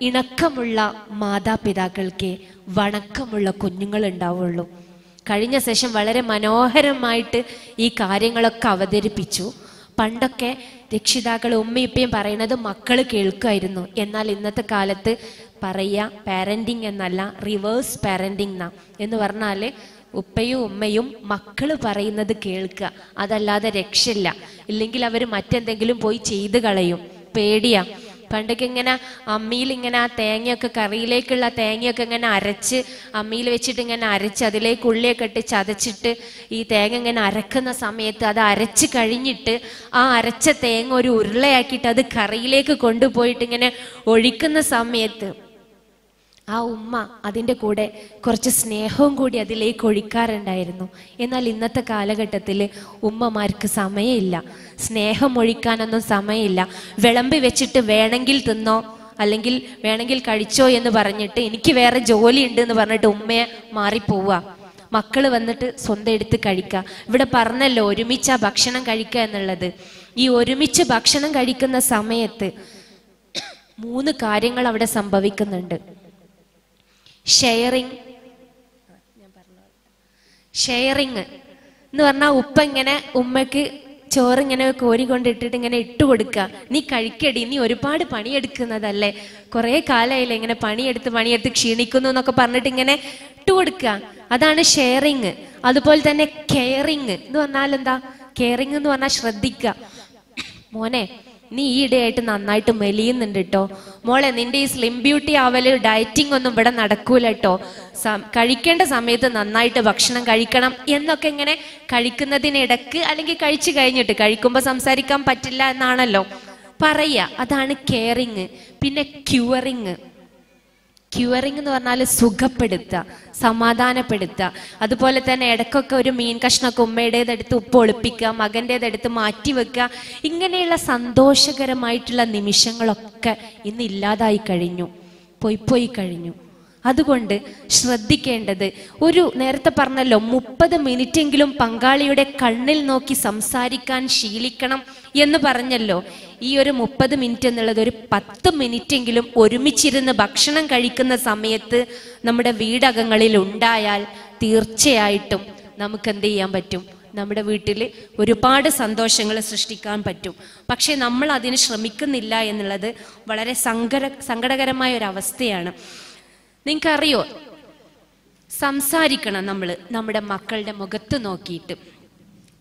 ഇണക്കമുള്ള മാതാപിതാക്കൾക്ക് വണക്കമുള്ള കുഞ്ഞുങ്ങൾ ഉണ്ടാവുള്ളൂ കഴിഞ്ഞ സെഷൻ വളരെ മനോഹരമായിട്ട് ഈ കാര്യങ്ങളൊക്കെ അവതരിപ്പിച്ചു. പണ്ടൊക്കെ രക്ഷിതാക്കൾ ഉമ്മയിപ്പയും പറയുന്നത് മക്കൾ കേൾക്കുമായിരുന്നു. എന്നാൽ ഇന്നത്തെ കാലത്ത് പറയുക പാരന്റിങ് എന്നല്ല റിവേഴ്സ് പാരന്റിങ് എന്നാ എന്ന് പറഞ്ഞാൽ ഉപ്പയും ഉമ്മയും മക്കൾ പറയുന്നത് കേൾക്കുക. അതല്ലാതെ രക്ഷയില്ല. ഇല്ലെങ്കിൽ അവർ മറ്റെന്തെങ്കിലും പോയി ചെയ്ത് കളയും. പേടിയാ. പണ്ടൊക്കെ ഇങ്ങനെ അമ്മിയിൽ ഇങ്ങനെ ആ തേങ്ങയൊക്കെ കറിയിലേക്കുള്ള തേങ്ങയൊക്കെ ഇങ്ങനെ അരച്ച് അമ്മിയിൽ വെച്ചിട്ട് ഇങ്ങനെ അരച്ച് അതിലേക്ക് ഉള്ളിയൊക്കെ ഇട്ട് ചതച്ചിട്ട് ഈ തേങ്ങ ഇങ്ങനെ അരക്കുന്ന സമയത്ത് അത് അരച്ച് കഴിഞ്ഞിട്ട് ആ അരച്ച തേങ്ങ ഒരു ഉരുളയാക്കിയിട്ട് അത് കറിയിലേക്ക് കൊണ്ടുപോയിട്ട് ഇങ്ങനെ ഒഴിക്കുന്ന സമയത്ത് ആ ഉമ്മ അതിന്റെ കൂടെ കുറച്ച് സ്നേഹവും കൂടി അതിലേക്ക് ഒഴിക്കാറുണ്ടായിരുന്നു. എന്നാൽ ഇന്നത്തെ കാലഘട്ടത്തിൽ ഉമ്മമാർക്ക് സമയമില്ല. സ്നേഹം ഒഴിക്കാനൊന്നും സമയമില്ല. വിളമ്പി വെച്ചിട്ട് വേണമെങ്കിൽ തിന്നോ അല്ലെങ്കിൽ വേണമെങ്കിൽ കഴിച്ചോ എന്ന് പറഞ്ഞിട്ട് എനിക്ക് വേറെ ജോലി ഉണ്ട് എന്ന് പറഞ്ഞിട്ട് ഉമ്മയെ മാറിപ്പോവുക. മക്കൾ വന്നിട്ട് സ്വന്തം എടുത്ത് കഴിക്കുക. ഇവിടെ പറഞ്ഞല്ലോ ഒരുമിച്ച് ആ ഭക്ഷണം കഴിക്കുക എന്നുള്ളത്. ഈ ഒരുമിച്ച് ഭക്ഷണം കഴിക്കുന്ന സമയത്ത് മൂന്ന് കാര്യങ്ങൾ അവിടെ സംഭവിക്കുന്നുണ്ട്. ഷെയറിങ് ഷെയറിങ് എന്ന് പറഞ്ഞാൽ ഉപ്പ ഇങ്ങനെ ഉമ്മക്ക് ചോറ് ഇങ്ങനെ കോരി കൊണ്ടിട്ടിട്ട് ഇങ്ങനെ ഇട്ട് കൊടുക്കുക നീ കഴിക്കടി നീ ഒരുപാട് പണിയെടുക്കുന്നതല്ലേ. കുറെ കാലമായില്ലേ ഇങ്ങനെ പണിയെടുത്ത് പണിയെടുത്ത് ക്ഷീണിക്കുന്നു എന്നൊക്കെ പറഞ്ഞിട്ട് ഇങ്ങനെ ഇട്ട് കൊടുക്കുക അതാണ് ഷെയറിങ് അതുപോലെ തന്നെ കെയറിങ് എന്ന് പറഞ്ഞാൽ എന്താ? കെയറിങ് എന്ന് പറഞ്ഞാൽ ശ്രദ്ധിക്കുക മോനെ നീ ഈ ഇടയായിട്ട് നന്നായിട്ട് മെലിയുന്നുണ്ട് കേട്ടോ മോളെ നിന്റെ ഈ സ്ലിം ബ്യൂട്ടി ആവൽ ഡയറ്റിംഗ് ഒന്നും ഇവിടെ നടക്കൂല കേട്ടോ കഴിക്കേണ്ട സമയത്ത് നന്നായിട്ട് ഭക്ഷണം കഴിക്കണം എന്നൊക്കെ ഇങ്ങനെ കഴിക്കുന്നതിനിടക്ക് അല്ലെങ്കിൽ കഴിച്ചു കഴിഞ്ഞിട്ട് കഴിക്കുമ്പോൾ സംസാരിക്കാൻ പറ്റില്ല എന്നാണല്ലോ. പറയുക അതാണ് കെയറിങ് പിന്നെ ക്യൂറിങ് ക്യൂറിങ് എന്ന് പറഞ്ഞാൽ സുഖപ്പെടുത്തുക സമാധാനപ്പെടുത്തുക. അതുപോലെ തന്നെ ഇടയ്ക്കൊക്കെ ഒരു മീൻ കഷ്ണമൊക്കെ ഉമ്മയുടേതെടുത്ത് ഉപ്പ് ഒളിപ്പിക്കുക മാറ്റി വെക്കുക. ഇങ്ങനെയുള്ള സന്തോഷകരമായിട്ടുള്ള നിമിഷങ്ങളൊക്കെ ഇന്ന് ഇല്ലാതായി കഴിഞ്ഞു പോയി പോയി കഴിഞ്ഞു. അതുകൊണ്ട് ശ്രദ്ധിക്കേണ്ടത് ഒരു നേരത്തെ പറഞ്ഞല്ലോ മുപ്പത് മിനിറ്റെങ്കിലും പങ്കാളിയുടെ കണ്ണിൽ നോക്കി സംസാരിക്കാൻ ശീലിക്കണം എന്ന് പറഞ്ഞല്ലോ. ഈ ഒരു മുപ്പത് മിനിറ്റ് എന്നുള്ളത് ഒരു പത്ത് മിനിറ്റെങ്കിലും ഒരുമിച്ചിരുന്ന് ഭക്ഷണം കഴിക്കുന്ന സമയത്ത് നമ്മുടെ വീടകങ്ങളിൽ ഉണ്ടായാൽ തീർച്ചയായിട്ടും നമുക്ക് എന്ത് ചെയ്യാൻ പറ്റും? നമ്മുടെ വീട്ടിൽ ഒരുപാട് സന്തോഷങ്ങൾ സൃഷ്ടിക്കാൻ പറ്റും. പക്ഷെ നമ്മൾ അതിന് ശ്രമിക്കുന്നില്ല എന്നുള്ളത് വളരെ സങ്കട സങ്കടകരമായ ഒരു അവസ്ഥയാണ്. നിങ്ങൾക്കറിയോ സംസാരിക്കണം നമ്മൾ നമ്മുടെ മക്കളുടെ മുഖത്ത് നോക്കിയിട്ട്.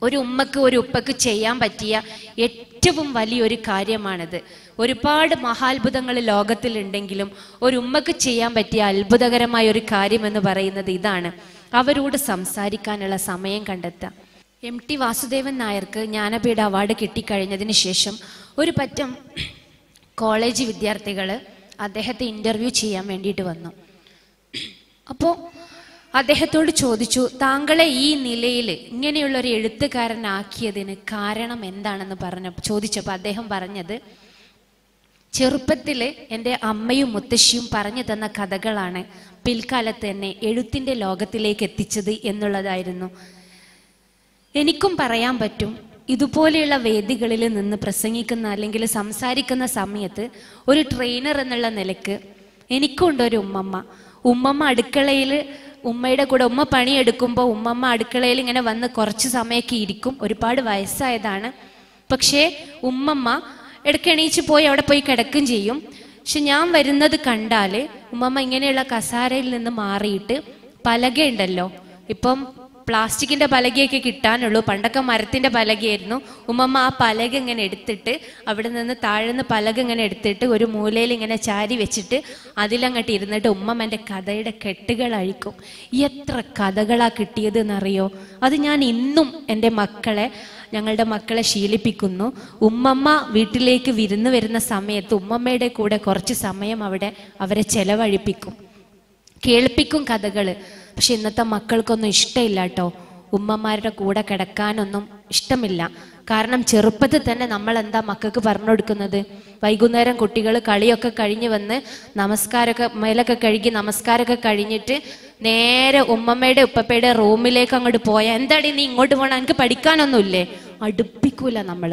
ഒരു ഉമ്മക്ക് ഒരു ഉപ്പക്ക് ചെയ്യാൻ പറ്റിയ ഏറ്റവും വലിയൊരു കാര്യമാണിത്. ഒരുപാട് മഹാത്ഭുതങ്ങൾ ലോകത്തിലുണ്ടെങ്കിലും ഒരു ഉമ്മക്ക് ചെയ്യാൻ പറ്റിയ അത്ഭുതകരമായ ഒരു കാര്യം എന്ന് പറയുന്നത് ഇതാണ്. അവരോട് സംസാരിക്കാനുള്ള സമയം കണ്ടെത്തുക. എം ടി വാസുദേവൻ നായർക്ക് ജ്ഞാനപീഠ അവാർഡ് കിട്ടിക്കഴിഞ്ഞതിന് ശേഷം ഒരു പറ്റം കോളേജ് വിദ്യാർത്ഥികൾ അദ്ദേഹത്തെ ഇന്റർവ്യൂ ചെയ്യാൻ വേണ്ടിയിട്ട് വന്നു. അപ്പോൾ അദ്ദേഹത്തോട് ചോദിച്ചു താങ്കളെ ഈ നിലയിൽ ഇങ്ങനെയുള്ള ഒരു എഴുത്തുകാരനാക്കിയതിന് കാരണം എന്താണെന്ന് പറഞ്ഞ ചോദിച്ചപ്പോൾ അദ്ദേഹം പറഞ്ഞത് ചെറുപ്പത്തിൽ എന്റെ അമ്മയും മുത്തശ്ശിയും പറഞ്ഞു തന്ന കഥകളാണ് പിൽക്കാലത്ത് എന്നെ എഴുത്തിന്റെ ലോകത്തിലേക്ക് എത്തിച്ചത് എന്നുള്ളതായിരുന്നു. എനിക്കും പറയാൻ പറ്റും ഇതുപോലെയുള്ള വേദികളിൽ നിന്ന് പ്രസംഗിക്കുന്ന അല്ലെങ്കിൽ സംസാരിക്കുന്ന സമയത്ത് ഒരു ട്രെയിനർ എന്നുള്ള നിലയ്ക്ക് എനിക്കുണ്ട് ഒരു ഉമ്മമ്മ. ഉമ്മമ്മ അടുക്കളയിൽ ഉമ്മയുടെ കൂടെ ഉമ്മ പണിയെടുക്കുമ്പോൾ ഉമ്മമ്മ അടുക്കളയിൽ ഇങ്ങനെ വന്ന് കുറച്ച് സമയമൊക്കെ ഇരിക്കും. ഒരുപാട് വയസ്സായതാണ്. പക്ഷേ ഉമ്മമ്മ ഇടയ്ക്ക് എണീച്ച് പോയി അവിടെ പോയി കിടക്കും ചെയ്യും. പക്ഷെ ഞാൻ വരുന്നത് കണ്ടാൽ ഉമ്മമ്മ ഇങ്ങനെയുള്ള കസാരയിൽ നിന്ന് മാറിയിട്ട് പലകയുണ്ടല്ലോ. ഇപ്പം പ്ലാസ്റ്റിക്കിന്റെ പലകയൊക്കെ കിട്ടാനുള്ളൂ. പണ്ടൊക്കെ മരത്തിന്റെ പലകയായിരുന്നു. ഉമ്മമ്മ ആ പലക ഇങ്ങനെ എടുത്തിട്ട് അവിടെ നിന്ന് താഴ്ന്ന് പലക ഇങ്ങനെ എടുത്തിട്ട് ഒരു മൂലയിൽ ഇങ്ങനെ ചാരി വെച്ചിട്ട് അതിലങ്ങോട്ട് ഇരുന്നിട്ട് ഉമ്മമ്മ എന്റെ കഥയുടെ കെട്ടുകൾ അഴിക്കും. എത്ര കഥകളാ കിട്ടിയത് എന്നറിയോ? അത് ഞാൻ ഇന്നും എന്റെ മക്കളെ ഞങ്ങളുടെ മക്കളെ ശീലിപ്പിക്കുന്നു. ഉമ്മമ്മ വീട്ടിലേക്ക് വിരുന്ന് വരുന്ന സമയത്ത് ഉമ്മമ്മയുടെ കൂടെ കുറച്ച് സമയം അവിടെ അവരെ ചെലവഴിപ്പിക്കും. കേൾപ്പിക്കും കഥകൾ പക്ഷെ ഇന്നത്തെ മക്കൾക്കൊന്നും ഇഷ്ടമില്ല കേട്ടോ. ഉമ്മമാരുടെ കൂടെ കിടക്കാനൊന്നും ഇഷ്ടമില്ല. കാരണം ചെറുപ്പത്തിൽ തന്നെ നമ്മൾ എന്താ മക്കൾക്ക് പറഞ്ഞു കൊടുക്കുന്നത്? വൈകുന്നേരം കുട്ടികൾ കളിയൊക്കെ കഴിഞ്ഞ് വന്ന് നമസ്കാരമൊക്കെ മേലൊക്കെ കഴുകി നമസ്കാരമൊക്കെ കഴിഞ്ഞിട്ട് നേരെ ഉമ്മമ്മയുടെ ഉപ്പപ്പയുടെ റൂമിലേക്ക് അങ്ങോട്ട് പോയാൽ എന്താടി നീ ഇങ്ങോട്ട് പോകണം എനിക്ക് പഠിക്കാനൊന്നുമില്ലേ? അടുപ്പിക്കൂല നമ്മൾ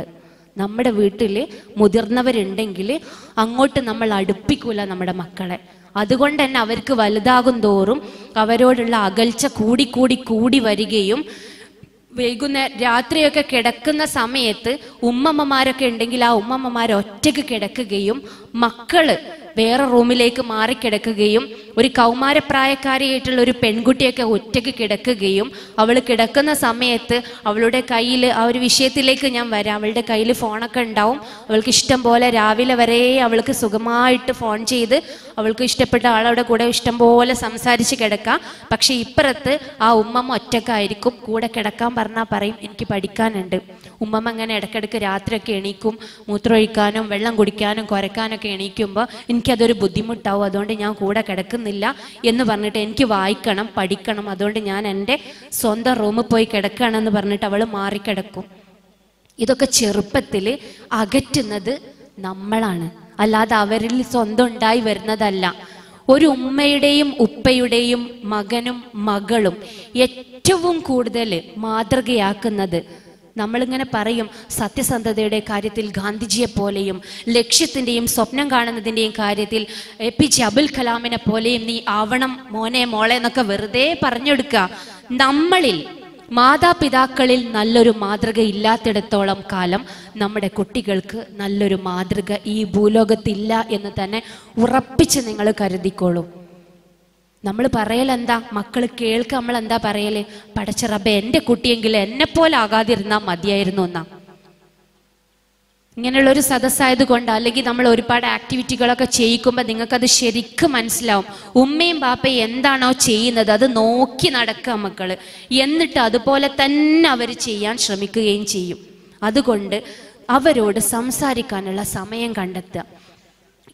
നമ്മുടെ വീട്ടിൽ മുതിർന്നവരുണ്ടെങ്കിൽ അങ്ങോട്ട് നമ്മൾ അടുപ്പിക്കൂല നമ്മുടെ മക്കളെ. അതുകൊണ്ട് തന്നെ അവർക്ക് വലുതാകും തോറും അവരോടുള്ള അകൽച്ച കൂടി കൂടി കൂടി വരികയും വൈകുന്നേരം രാത്രിയൊക്കെ കിടക്കുന്ന സമയത്ത് ഉമ്മമ്മമാരൊക്കെ ഉണ്ടെങ്കിൽ ആ ഉമ്മമ്മമാർ ഒറ്റയ്ക്ക് കിടക്കുകയും മക്കൾ വേറെ റൂമിലേക്ക് മാറിക്കിടക്കുകയും ഒരു കൗമാരപ്രായക്കാരിയായിട്ടുള്ള ഒരു പെൺകുട്ടിയൊക്കെ ഒറ്റയ്ക്ക് കിടക്കുകയും അവൾ കിടക്കുന്ന സമയത്ത് അവളുടെ കയ്യിൽ ആ ഒരു വിഷയത്തിലേക്ക് ഞാൻ വരാം. അവളുടെ കയ്യിൽ ഫോണൊക്കെ ഉണ്ടാവും. അവൾക്ക് ഇഷ്ടം പോലെ രാവിലെ വരെ അവൾക്ക് സുഖമായിട്ട് ഫോൺ ചെയ്ത് അവൾക്ക് ഇഷ്ടപ്പെട്ട ആളവിടെ കൂടെ ഇഷ്ടം പോലെ സംസാരിച്ച് കിടക്കാം. പക്ഷെ ഇപ്പുറത്ത് ആ ഉമ്മമ്മ ഒറ്റക്കായിരിക്കും കൂടെ കിടക്കാൻ പറഞ്ഞാൽ പറയും എനിക്ക് പഠിക്കാനുണ്ട്. ഉമ്മമ്മ അങ്ങനെ ഇടയ്ക്കിടയ്ക്ക് രാത്രിയൊക്കെ എണീക്കും. മൂത്രമൊഴിക്കാനും വെള്ളം കുടിക്കാനും കുരക്കാനൊക്കെ എണീക്കുമ്പോൾ എനിക്കതൊരു ബുദ്ധിമുട്ടാവും അതുകൊണ്ട് ഞാൻ കൂടെ കിടക്കുന്നില്ല എന്ന് പറഞ്ഞിട്ട് എനിക്ക് വായിക്കണം പഠിക്കണം. അതുകൊണ്ട് ഞാൻ എന്റെ സ്വന്തം റൂമിൽ പോയി കിടക്കുകയാണെന്ന് പറഞ്ഞിട്ട് അവൾ മാറിക്കിടക്കും. ഇതൊക്കെ ചെറുപ്പത്തിൽ അകറ്റുന്നത് നമ്മളാണ്. അല്ലാതെ അവരിൽ സ്വന്തം ഉണ്ടായി വരുന്നതല്ല. ഒരു ഉമ്മയുടെയും ഉപ്പയുടെയും മകനും മകളും ഏറ്റവും കൂടുതൽ മാതൃകയാക്കുന്നത് നമ്മളിങ്ങനെ പറയും സത്യസന്ധതയുടെ കാര്യത്തിൽ ഗാന്ധിജിയെ പോലെയും ലക്ഷ്യത്തിന്റെയും സ്വപ്നം കാണുന്നതിന്റെയും കാര്യത്തിൽ എ പി ജെ അബുൽ കലാമിനെ പോലെയും നീ ആവണം മോനെ മോളെ എന്നൊക്കെ വെറുതെ പറഞ്ഞെടുക്കുക നമ്മളിൽ മാതാപിതാക്കളിൽ നല്ലൊരു മാതൃക ഇല്ലാത്തിടത്തോളം കാലം നമ്മുടെ കുട്ടികൾക്ക് നല്ലൊരു മാതൃക ഈ ഭൂലോകത്തില്ല എന്ന് തന്നെ ഉറപ്പിച്ച് നിങ്ങൾ കരുതിക്കോളൂ. നമ്മൾ പറയലെന്താ? മക്കൾ കേൾക്ക് നമ്മൾ എന്താ പറയൽ? പടച്ച റബ്ബെ എന്റെ കുട്ടിയെങ്കിൽ എന്നെ പോലെ ആകാതിരുന്നാ മതിയായിരുന്നു എന്നാ. ഇങ്ങനെയുള്ള ഒരു സദസ്സായത് കൊണ്ട് അല്ലെങ്കിൽ നമ്മൾ ഒരുപാട് ആക്ടിവിറ്റികളൊക്കെ ചെയ്യിക്കുമ്പോൾ നിങ്ങൾക്കത് ശരിക്കും മനസ്സിലാവും. ഉമ്മയും ബാപ്പയും എന്താണോ ചെയ്യുന്നത് അത് നോക്കി നടക്കുക മക്കൾ എന്നിട്ട് അതുപോലെ തന്നെ അവർ ചെയ്യാൻ ശ്രമിക്കുകയും ചെയ്യും. അതുകൊണ്ട് അവരോട് സംസാരിക്കാനുള്ള സമയം കണ്ടെത്തുക.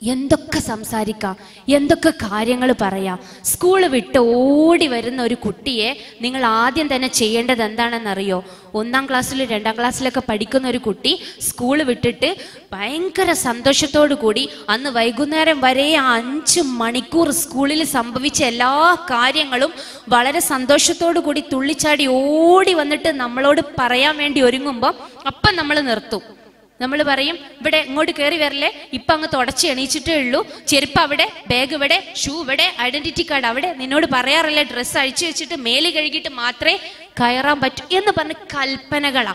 എന്തൊക്കെ സംസാരിക്കാം? എന്തൊക്കെ കാര്യങ്ങൾ പറയാം? സ്കൂൾ വിട്ട് ഓടി വരുന്ന ഒരു കുട്ടിയെ നിങ്ങൾ ആദ്യം തന്നെ ചെയ്യേണ്ടത് എന്താണെന്നറിയോ? ഒന്നാം ക്ലാസ്സിൽ രണ്ടാം ക്ലാസ്സിലൊക്കെ പഠിക്കുന്ന ഒരു കുട്ടി സ്കൂൾ വിട്ടിട്ട് ഭയങ്കര സന്തോഷത്തോടു കൂടി അന്ന് വൈകുന്നേരം വരെ ആ അഞ്ച് മണിക്കൂർ സ്കൂളിൽ സംഭവിച്ച എല്ലാ കാര്യങ്ങളും വളരെ സന്തോഷത്തോടു കൂടി തുള്ളിച്ചാടി ഓടി വന്നിട്ട് നമ്മളോട് പറയാൻ വേണ്ടി ഒരുങ്ങുമ്പോൾ അപ്പം നമ്മൾ നിർത്തും. നമ്മൾ പറയും ഇവിടെ ഇങ്ങോട്ട് കയറി വരല്ലേ? ഇപ്പൊ അങ്ങ് തുടച്ച് എണീച്ചിട്ടേ ഉള്ളൂ. ചെരുപ്പ് അവിടെ ബാഗ് ഇവിടെ ഷൂ ഇവിടെ ഐഡന്റിറ്റി കാർഡ് അവിടെ. നിന്നോട് പറയാറില്ലേ ഡ്രസ്സ് അഴിച്ചു വെച്ചിട്ട് മേൽ കഴുകിയിട്ട് മാത്രമേ കയറാൻ പറ്റൂ? എന്ന് പറഞ്ഞ് കൽപ്പനകളാ.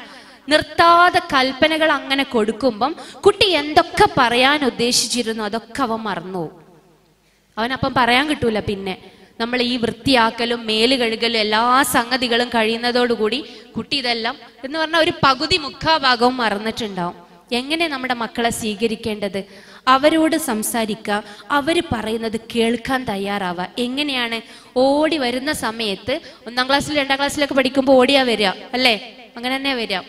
നിർത്താതെ കൽപ്പനകൾ അങ്ങനെ കൊടുക്കുമ്പം കുട്ടി എന്തൊക്കെ പറയാൻ ഉദ്ദേശിച്ചിരുന്നു അതൊക്കെ അവൻ മറന്നു അവനപ്പം പറയാൻ കിട്ടൂല പിന്നെ. നമ്മൾ ഈ വൃത്തിയാക്കലും മേൽ കഴുകലും എല്ലാ സംഗതികളും കഴിയുന്നതോടുകൂടി കുട്ടി ഇതെല്ലാം എന്ന് പറഞ്ഞാൽ ഒരു പകുതി മുക്കാഭാഗവും മറന്നിട്ടുണ്ടാവും. എങ്ങനെ നമ്മുടെ മക്കളെ സ്വീകരിക്കേണ്ടത്? അവരോട് സംസാരിക്കുക അവർ പറയുന്നത് കേൾക്കാൻ തയ്യാറാവുക. എങ്ങനെയാണ്? ഓടി വരുന്ന സമയത്ത് ഒന്നാം ക്ലാസ്സിൽ രണ്ടാം ക്ലാസ്സിലൊക്കെ പഠിക്കുമ്പോൾ ഓടിയാ വരിക അല്ലേ? അങ്ങനെ തന്നെ വരിക.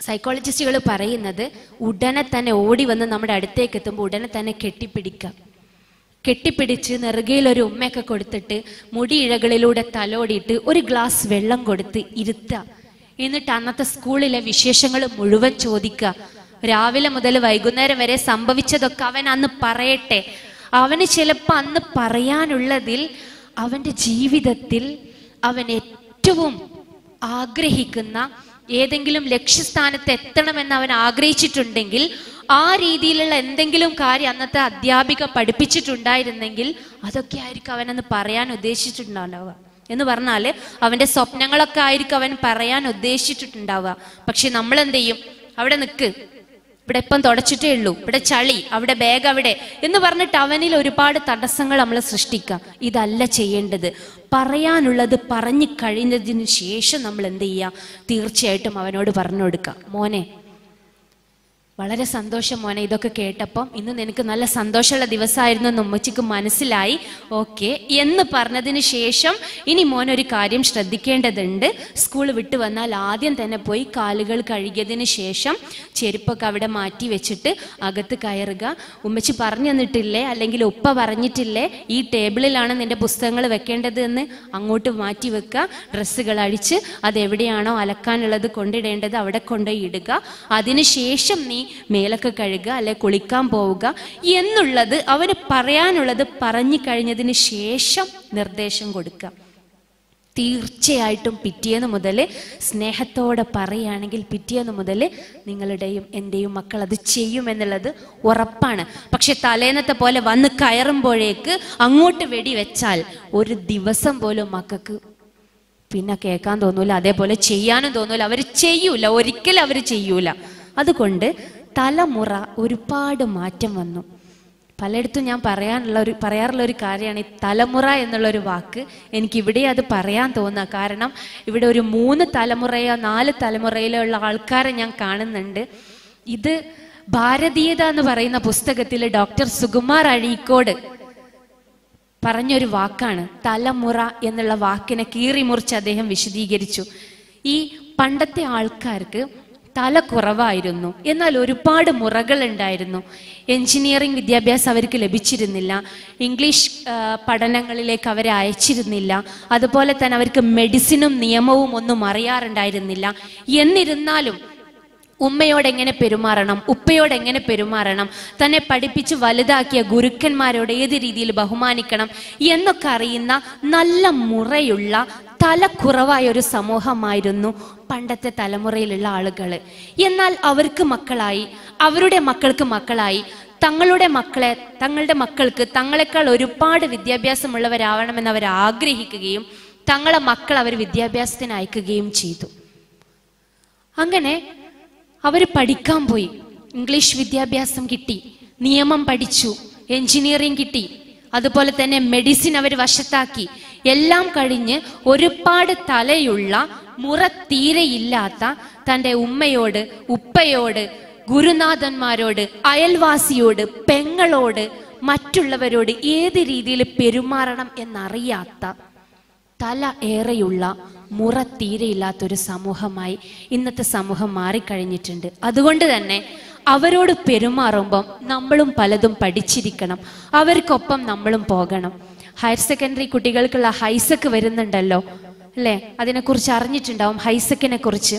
സൈക്കോളജിസ്റ്റുകൾ പറയുന്നത് ഉടനെ തന്നെ ഓടി വന്ന് നമ്മുടെ അടുത്തേക്ക് എത്തുമ്പോൾ ഉടനെ തന്നെ കെട്ടിപ്പിടിക്കുക. കെട്ടിപ്പിടിച്ച് നെറുകയിൽ ഒരു ഉമ്മയൊക്കെ കൊടുത്തിട്ട് മുടിയിഴകളിലൂടെ തലോടിയിട്ട് ഒരു ഗ്ലാസ് വെള്ളം കൊടുത്ത് ഇരുത്തുക. എന്നിട്ട് അന്നത്തെ സ്കൂളിലെ വിശേഷങ്ങൾ മുഴുവൻ ചോദിക്കുക. രാവിലെ മുതൽ വൈകുന്നേരം വരെ സംഭവിച്ചതൊക്കെ അവൻ അന്ന് പറയട്ടെ. അവന് ചിലപ്പോൾ അന്ന് പറയാനുള്ളതിൽ അവന്റെ ജീവിതത്തിൽ അവൻ ഏറ്റവും ആഗ്രഹിക്കുന്ന ഏതെങ്കിലും ലക്ഷ്യസ്ഥാനത്ത് എത്തണമെന്ന് അവൻ ആഗ്രഹിച്ചിട്ടുണ്ടെങ്കിൽ ആ രീതിയിലുള്ള എന്തെങ്കിലും കാര്യം അന്നത്തെ അധ്യാപിക പഠിപ്പിച്ചിട്ടുണ്ടായിരുന്നെങ്കിൽ അതൊക്കെ ആയിരിക്കും അവനന്ന് പറയാൻ ഉദ്ദേശിച്ചിട്ടുണ്ടാവുക. എന്ന് പറഞ്ഞാൽ അവന്റെ സ്വപ്നങ്ങളൊക്കെ ആയിരിക്കും അവൻ പറയാൻ ഉദ്ദേശിച്ചിട്ടുണ്ടാവുക. പക്ഷെ നമ്മൾ എന്ത് ചെയ്യും അവിടെ നിൽക്ക് ഇവിടെ ഇപ്പം തുടച്ചിട്ടേ ഉള്ളൂ. ഇവിടെ ചളി അവിടെ ബാഗ് അവിടെ എന്ന് പറഞ്ഞിട്ട് അവനിൽ ഒരുപാട് തടസ്സങ്ങൾ നമ്മൾ സൃഷ്ടിക്കാം ഇതല്ല ചെയ്യേണ്ടത്. പറയാനുള്ളത് പറഞ്ഞു കഴിഞ്ഞതിന് ശേഷം നമ്മൾ എന്ത് ചെയ്യുക തീർച്ചയായിട്ടും അവനോട് പറഞ്ഞു കൊടുക്കുക. മോനെ വളരെ സന്തോഷം മോനെ ഇതൊക്കെ കേട്ടപ്പം. ഇന്ന് നിനക്ക് നല്ല സന്തോഷമുള്ള ദിവസമായിരുന്നു എന്ന് ഉമ്മച്ചിക്ക് മനസ്സിലായി. ഓക്കെ. എന്ന് പറഞ്ഞതിന് ശേഷം ഇനി മോനൊരു കാര്യം ശ്രദ്ധിക്കേണ്ടതുണ്ട്. സ്കൂൾ വിട്ടു വന്നാൽ ആദ്യം തന്നെ പോയി കാലുകൾ കഴുകിയതിന് ശേഷം ചെരുപ്പൊക്കെ അവിടെ മാറ്റി വെച്ചിട്ട് അകത്ത് കയറുക. ഉമ്മച്ചി പറഞ്ഞു തന്നിട്ടില്ലേ? അല്ലെങ്കിൽ ഉപ്പ പറഞ്ഞിട്ടില്ലേ? ഈ ടേബിളിലാണ് നിന്റെ പുസ്തകങ്ങൾ വെക്കേണ്ടത് എന്ന്? അങ്ങോട്ട് മാറ്റി വെക്കുക ഡ്രസ്സുകൾ അഴിച്ച് അത് എവിടെയാണോ അലക്കാനുള്ളത് കൊണ്ടിടേണ്ടത് അവിടെ കൊണ്ടുപോയി ഇടുക. അതിനുശേഷം നീ മേലൊക്കെ കഴുകുക അല്ലെ കുളിക്കാൻ പോവുക എന്നുള്ളത് അവന് പറയാനുള്ളത് പറഞ്ഞു കഴിഞ്ഞതിന് ശേഷം നിർദ്ദേശം കൊടുക്കുക. തീർച്ചയായിട്ടും പിറ്റേന്ന് മുതൽ സ്നേഹത്തോടെ പറയുകയാണെങ്കിൽ പിറ്റേന്ന് മുതൽ നിങ്ങളുടെയും എന്റെയും മക്കൾ അത് ചെയ്യുമെന്നുള്ളത് ഉറപ്പാണ്. പക്ഷെ തലേന്നത്തെ പോലെ വന്ന് കയറുമ്പോഴേക്ക് അങ്ങോട്ട് വെടിവെച്ചാൽ ഒരു ദിവസം പോലും മക്കൾക്ക് പിന്നെ കേൾക്കാൻ തോന്നൂല അതേപോലെ ചെയ്യാനും തോന്നൂല. അവർ ചെയ്യൂല ഒരിക്കലും അവർ ചെയ്യൂല. അതുകൊണ്ട് തലമുറ ഒരുപാട് മാറ്റം വന്നു. പലയിടത്തും ഞാൻ പറയാനുള്ള ഒരു പറയാറുള്ള ഒരു കാര്യമാണ് ഈ തലമുറ എന്നുള്ളൊരു വാക്ക്. എനിക്ക് ഇവിടെ അത് പറയാൻ തോന്നുക കാരണം ഇവിടെ ഒരു മൂന്ന് തലമുറയോ നാല് തലമുറയിലോ ഉള്ള ആൾക്കാരെ ഞാൻ കാണുന്നുണ്ട്. ഇത് ഭാരതീയത എന്ന് പറയുന്ന പുസ്തകത്തിൽ ഡോക്ടർ സുകുമാർ അഴീക്കോട് പറഞ്ഞൊരു വാക്കാണ്. തലമുറ എന്നുള്ള വാക്കിനെ കീറി മുറിച്ച് അദ്ദേഹം വിശദീകരിച്ചു. ഈ പണ്ടത്തെ ആൾക്കാർക്ക് തല കുറവായിരുന്നു എന്നാൽ ഒരുപാട് മുറകൾ ഉണ്ടായിരുന്നു എഞ്ചിനീയറിംഗ് വിദ്യാഭ്യാസം അവർക്ക് ലഭിച്ചിരുന്നില്ല. ഇംഗ്ലീഷ് പഠനങ്ങളിലേക്ക് അവരെ അയച്ചിരുന്നില്ല. അതുപോലെ തന്നെ അവർക്ക് മെഡിസിനും നിയമവും ഒന്നും അറിയാറുണ്ടായിരുന്നില്ല. എന്നിരുന്നാലും ഉമ്മയോട് എങ്ങനെ പെരുമാറണം ഉപ്പയോട് എങ്ങനെ പെരുമാറണം തന്നെ പഠിപ്പിച്ച് വലുതാക്കിയ ഗുരുക്കന്മാരോട് ഏത് രീതിയിൽ ബഹുമാനിക്കണം എന്നൊക്കെ അറിയുന്ന നല്ല മുറയുള്ള തലക്കുറവായ ഒരു സമൂഹമായിരുന്നു പണ്ടത്തെ തലമുറയിലുള്ള ആളുകൾ എന്നാൽ അവർക്ക് മക്കളായി അവരുടെ മക്കൾക്ക് മക്കളായി തങ്ങളുടെ മക്കളെ തങ്ങളുടെ മക്കൾക്ക് തങ്ങളെക്കാൾ ഒരുപാട് വിദ്യാഭ്യാസമുള്ളവരാവണമെന്ന് അവർ ആഗ്രഹിക്കുകയും തങ്ങളെ മക്കൾ അവർ വിദ്യാഭ്യാസത്തിന് അയക്കുകയും ചെയ്തു. അങ്ങനെ അവർ പഠിക്കാൻ പോയി. ഇംഗ്ലീഷ് വിദ്യാഭ്യാസം കിട്ടി നിയമം പഠിച്ചു എഞ്ചിനീയറിംഗ് കിട്ടി അതുപോലെ തന്നെ മെഡിസിൻ അവർ വശത്താക്കി എല്ലാം കഴിഞ്ഞ് ഒരുപാട് തലയുള്ള മുറ തീരെയില്ലാത്ത തന്റെ ഉമ്മയോട് ഉപ്പയോട് ഗുരുനാഥന്മാരോട് അയൽവാസിയോട് പെങ്ങളോട് മറ്റുള്ളവരോട് ഏത് രീതിയിൽ പെരുമാറണം എന്നറിയാത്ത തല ഏറെയുള്ള മുറ തീരെയില്ലാത്തൊരു സമൂഹമായി ഇന്നത്തെ സമൂഹം മാറിക്കഴിഞ്ഞിട്ടുണ്ട്. അതുകൊണ്ട് തന്നെ അവരോട് പെരുമാറുമ്പം നമ്മളും പലതും പഠിച്ചിരിക്കണം. അവർക്കൊപ്പം നമ്മളും പോകണം. ഹയർ സെക്കൻഡറി കുട്ടികൾക്കുള്ള ഹൈസക്ക് വരുന്നുണ്ടല്ലോ അല്ലേ? അതിനെക്കുറിച്ച് അറിഞ്ഞിട്ടുണ്ടാവും ഹൈസക്കിനെ കുറിച്ച്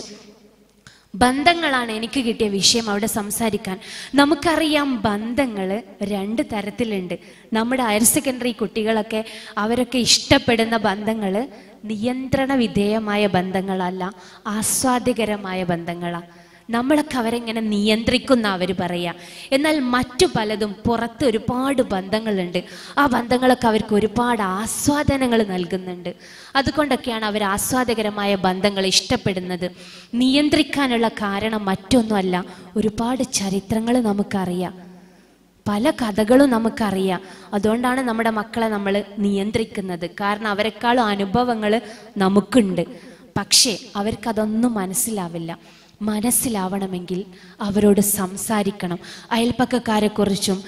ബന്ധങ്ങളാണ് എനിക്ക് കിട്ടിയ വിഷയം അവിടെ സംസാരിക്കാൻ. നമുക്കറിയാം ബന്ധങ്ങൾ രണ്ട് തരത്തിലുണ്ട്. നമ്മുടെ ഹയർ സെക്കൻഡറി കുട്ടികളൊക്കെ അവരൊക്കെ ഇഷ്ടപ്പെടുന്ന ബന്ധങ്ങൾ നിയന്ത്രണ വിധേയമായ ബന്ധങ്ങളല്ല ആസ്വാദ്യകരമായ ബന്ധങ്ങളാണ് നമ്മളൊക്കെ അവരെങ്ങനെ നിയന്ത്രിക്കുന്ന അവർ പറയുക എന്നാൽ മറ്റു പലതും പുറത്ത് ഒരുപാട് ബന്ധങ്ങളുണ്ട്. ആ ബന്ധങ്ങളൊക്കെ അവർക്ക് ഒരുപാട് ആസ്വാദനങ്ങൾ നൽകുന്നുണ്ട്. അതുകൊണ്ടൊക്കെയാണ് അവർ ആസ്വാദകരമായ ബന്ധങ്ങൾ ഇഷ്ടപ്പെടുന്നത്. നിയന്ത്രിക്കാനുള്ള കാരണം മറ്റൊന്നുമല്ല ഒരുപാട് ചരിത്രങ്ങൾ നമുക്കറിയാം. പല കഥകളും നമുക്കറിയാം. അതുകൊണ്ടാണ് നമ്മുടെ മക്കളെ നമ്മൾ നിയന്ത്രിക്കുന്നത്. കാരണം അവരെക്കാളും അനുഭവങ്ങൾ നമുക്കുണ്ട്. പക്ഷേ അവർക്കതൊന്നും മനസ്സിലാവില്ല. മനസ്സിലാവണമെങ്കിൽ അവരോട് സംസാരിക്കണം. അയൽപ്പക്കക്കാരെക്കുറിച്ചും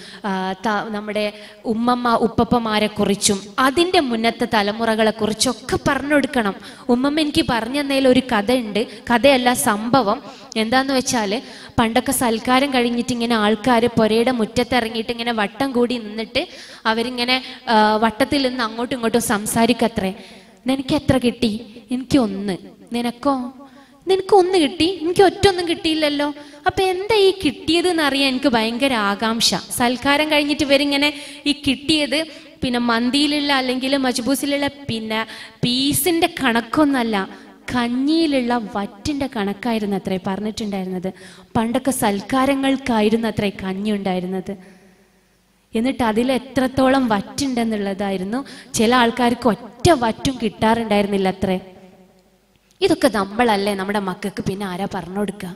നമ്മുടെ ഉമ്മമ്മ ഉപ്പപ്പമാരെക്കുറിച്ചും അതിന്റെ മുന്നത്തെ തലമുറകളെക്കുറിച്ചൊക്കെ പറഞ്ഞു കൊടുക്കണം ഉമ്മമ്മ എനിക്ക് പറഞ്ഞു തന്നതിൽ ഒരു കഥയുണ്ട്. കഥയല്ല സംഭവം. എന്താന്ന് വെച്ചാൽ പണ്ടൊക്കെ സൽക്കാരം കഴിഞ്ഞിട്ട് ഇങ്ങനെ ആൾക്കാർ പുരയുടെ മുറ്റത്തിറങ്ങിയിട്ട് ഇങ്ങനെ വട്ടം കൂടി നിന്നിട്ട് അവരിങ്ങനെ വട്ടത്തിൽ നിന്ന് അങ്ങോട്ടും ഇങ്ങോട്ടും സംസാരിക്കത്രേ. നിനക്ക് എത്ര കിട്ടി? എനിക്ക് ഒന്ന് നിനക്കോ? നിനക്ക് ഒന്ന് കിട്ടി? എനിക്ക് ഒറ്റൊന്നും കിട്ടിയില്ലല്ലോ. അപ്പൊ എന്താ ഈ കിട്ടിയത് എന്നറിയാൻ എനിക്ക് ഭയങ്കര ആകാംക്ഷ. സൽക്കാരം കഴിഞ്ഞിട്ട് ഇവരിങ്ങനെ ഈ കിട്ടിയത് പിന്നെ മന്തിയിലുള്ള അല്ലെങ്കിൽ മജ്ബൂസിലുള്ള പിന്നെ പീസിന്റെ കണക്കൊന്നല്ല കഞ്ഞിയിലുള്ള വറ്റിന്റെ കണക്കായിരുന്നു അത്രേ പറഞ്ഞിട്ടുണ്ടായിരുന്നത്. പണ്ടൊക്കെ സൽക്കാരങ്ങൾക്കായിരുന്നു അത്രേ കഞ്ഞി ഉണ്ടായിരുന്നത് എന്നിട്ട് അതിൽ എത്രത്തോളം വറ്റുണ്ടെന്നുള്ളതായിരുന്നു. ചില ആൾക്കാർക്ക് ഒറ്റ വറ്റും കിട്ടാറുണ്ടായിരുന്നില്ല അത്രേ ഇതൊക്കെ നമ്മളല്ലേ നമ്മുടെ മക്കൾക്ക് പിന്നെ ആരാ പറഞ്ഞു കൊടുക്കുക?